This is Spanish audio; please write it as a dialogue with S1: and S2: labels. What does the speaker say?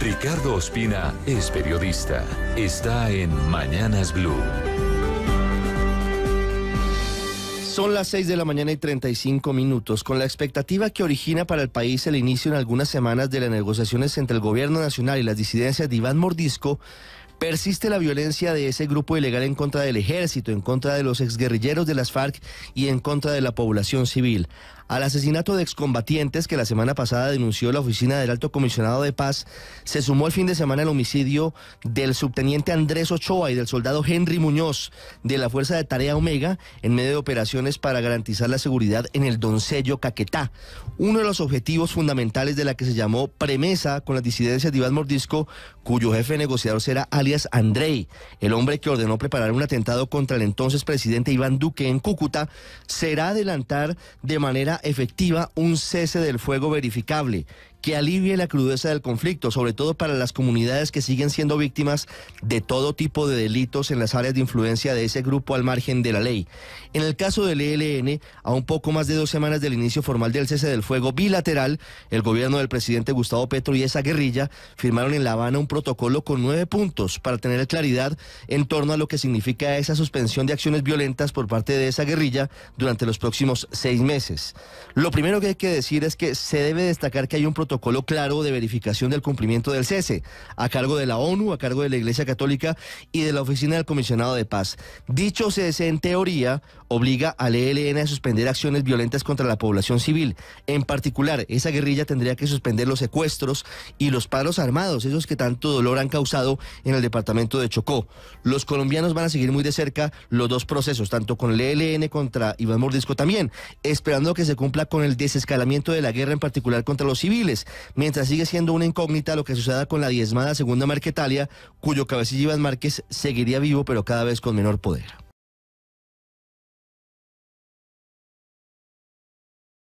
S1: Ricardo Ospina es periodista. Está en Mañanas Blue.
S2: Son las 6 de la mañana y 35 minutos, con la expectativa que origina para el país el inicio en algunas semanas de las negociaciones entre el gobierno nacional y las disidencias de Iván Mordisco. Persiste la violencia de ese grupo ilegal en contra del ejército, en contra de los exguerrilleros de las FARC y en contra de la población civil al asesinato de excombatientes que la semana pasada denunció la oficina del Alto Comisionado de Paz, se sumó el fin de semana el homicidio del subteniente Andrés Ochoa y del soldado Henry Muñoz de la Fuerza de Tarea Omega en medio de operaciones para garantizar la seguridad en el Doncello Caquetá. Uno de los objetivos fundamentales de la que se llamó premesa con las disidencias de Iván Mordisco, cuyo jefe negociador será alias Andrei, el hombre que ordenó preparar un atentado contra el entonces presidente Iván Duque en Cúcuta, será adelantar de manera efectiva un cese del fuego verificable que alivie la crudeza del conflicto, sobre todo para las comunidades que siguen siendo víctimas de todo tipo de delitos en las áreas de influencia de ese grupo al margen de la ley. En el caso del ELN, a un poco más de dos semanas del inicio formal del cese del fuego bilateral, el gobierno del presidente Gustavo Petro y esa guerrilla firmaron en La Habana un protocolo con nueve puntos para tener claridad en torno a lo que significa esa suspensión de acciones violentas por parte de esa guerrilla durante los próximos seis meses. Lo primero que hay que decir es que se debe destacar que hay un protocolo protocolo claro de verificación del cumplimiento del cese, a cargo de la ONU, a cargo de la Iglesia Católica y de la Oficina del Comisionado de Paz. Dicho cese, en teoría, obliga al ELN a suspender acciones violentas contra la población civil. En particular, esa guerrilla tendría que suspender los secuestros y los paros armados, esos que tanto dolor han causado en el departamento de Chocó. Los colombianos van a seguir muy de cerca los dos procesos, tanto con el ELN contra Iván Mordisco también, esperando que se cumpla con el desescalamiento de la guerra, en particular contra los civiles mientras sigue siendo una incógnita lo que suceda con la diezmada segunda Marquetalia, cuyo cabecilla Iván Márquez seguiría vivo pero cada vez con menor poder.